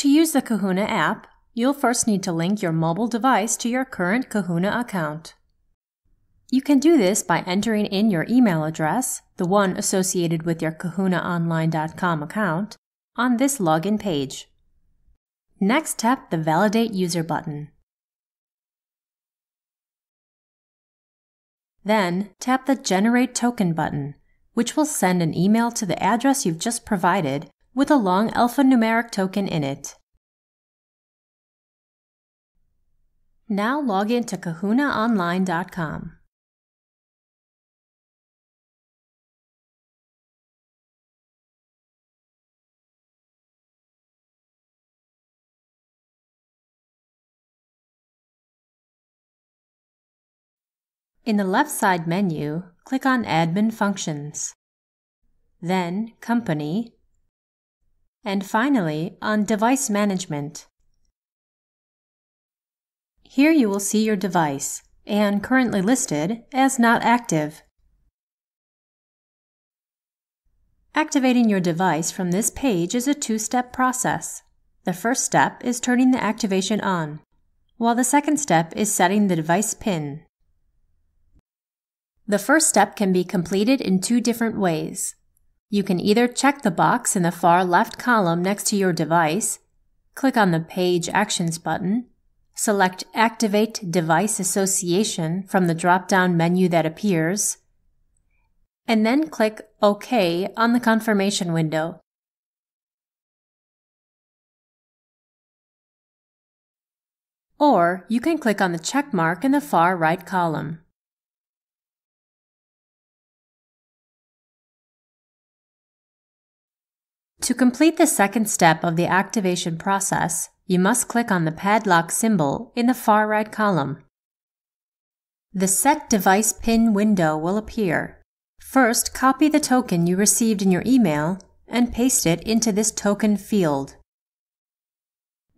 To use the Kahuna app, you'll first need to link your mobile device to your current Kahuna account. You can do this by entering in your email address, the one associated with your kahunaonline.com account, on this login page. Next, tap the Validate User button. Then, tap the Generate Token button, which will send an email to the address you've just provided with a long alphanumeric token in it. Now log in to kahunaonline.com. In the left side menu, click on Admin Functions, then Company, and finally on Device Management. Here you will see your device, and currently listed as not active. Activating your device from this page is a two-step process. The first step is turning the activation on, while the second step is setting the device PIN. The first step can be completed in two different ways. You can either check the box in the far left column next to your device, click on the Page Actions button, select Activate Device Association from the drop-down menu that appears, and then click OK on the confirmation window. Or you can click on the check mark in the far right column. To complete the second step of the activation process, you must click on the padlock symbol in the far right column. The Set Device PIN window will appear. First, copy the token you received in your email and paste it into this token field.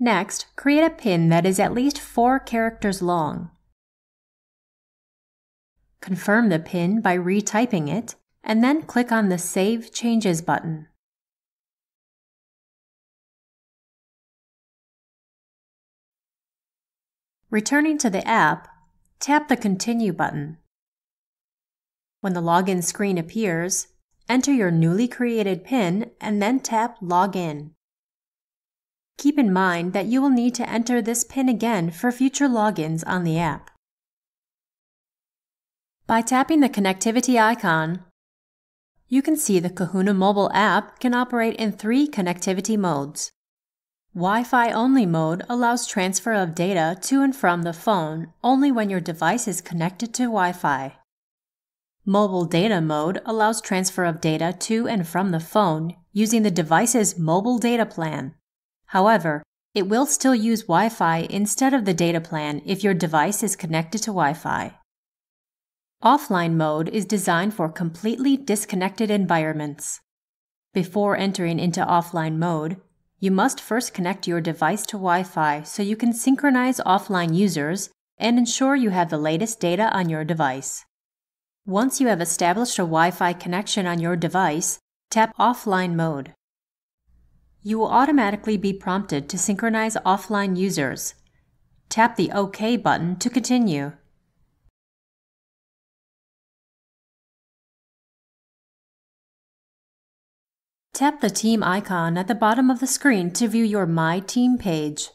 Next, create a PIN that is at least four characters long. Confirm the PIN by retyping it, and then click on the Save Changes button. Returning to the app, tap the Continue button. When the login screen appears, enter your newly created PIN and then tap Login. Keep in mind that you will need to enter this PIN again for future logins on the app. By tapping the connectivity icon, you can see the Kahuna mobile app can operate in three connectivity modes. Wi-Fi only mode allows transfer of data to and from the phone only when your device is connected to Wi-Fi. Mobile data mode allows transfer of data to and from the phone using the device's mobile data plan. However, it will still use Wi-Fi instead of the data plan if your device is connected to Wi-Fi. Offline mode is designed for completely disconnected environments. Before entering into offline mode, you must first connect your device to Wi-Fi so you can synchronize offline users and ensure you have the latest data on your device. Once you have established a Wi-Fi connection on your device, tap Offline Mode. You will automatically be prompted to synchronize offline users. Tap the OK button to continue. Tap the team icon at the bottom of the screen to view your My Team page.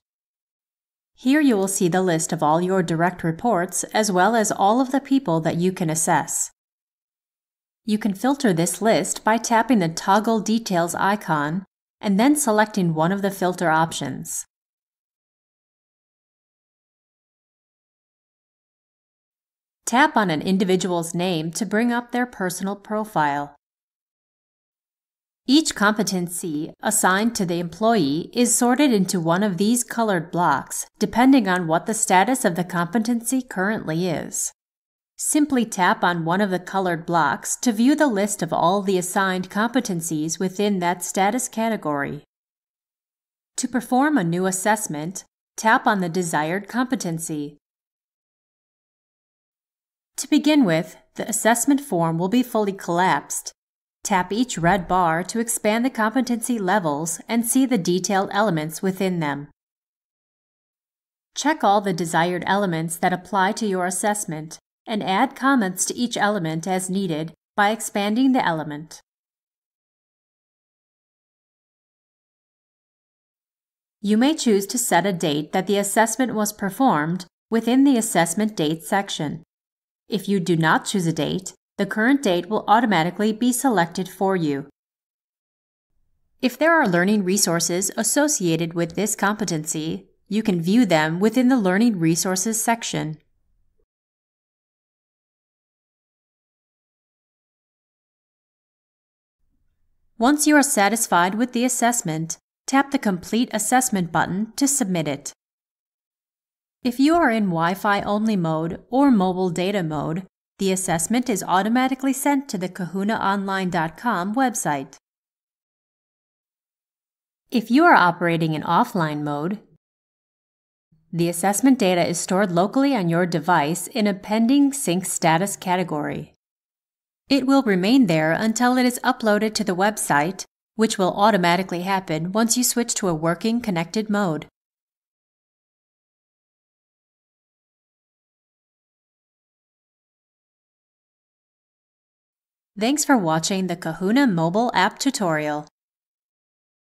Here you will see the list of all your direct reports as well as all of the people that you can assess. You can filter this list by tapping the Toggle Details icon and then selecting one of the filter options. Tap on an individual's name to bring up their personal profile. Each competency assigned to the employee is sorted into one of these colored blocks, depending on what the status of the competency currently is. Simply tap on one of the colored blocks to view the list of all the assigned competencies within that status category. To perform a new assessment, tap on the desired competency. To begin with, the assessment form will be fully collapsed Tap each red bar to expand the competency levels and see the detailed elements within them. Check all the desired elements that apply to your assessment and add comments to each element as needed by expanding the element. You may choose to set a date that the assessment was performed within the Assessment Date section. If you do not choose a date, the current date will automatically be selected for you. If there are learning resources associated with this competency, you can view them within the Learning Resources section. Once you are satisfied with the assessment, tap the Complete Assessment button to submit it. If you are in Wi-Fi only mode or mobile data mode, the assessment is automatically sent to the kahunaonline.com website. If you are operating in offline mode, the assessment data is stored locally on your device in a pending sync status category. It will remain there until it is uploaded to the website, which will automatically happen once you switch to a working connected mode. Thanks for watching the Kahuna mobile app tutorial.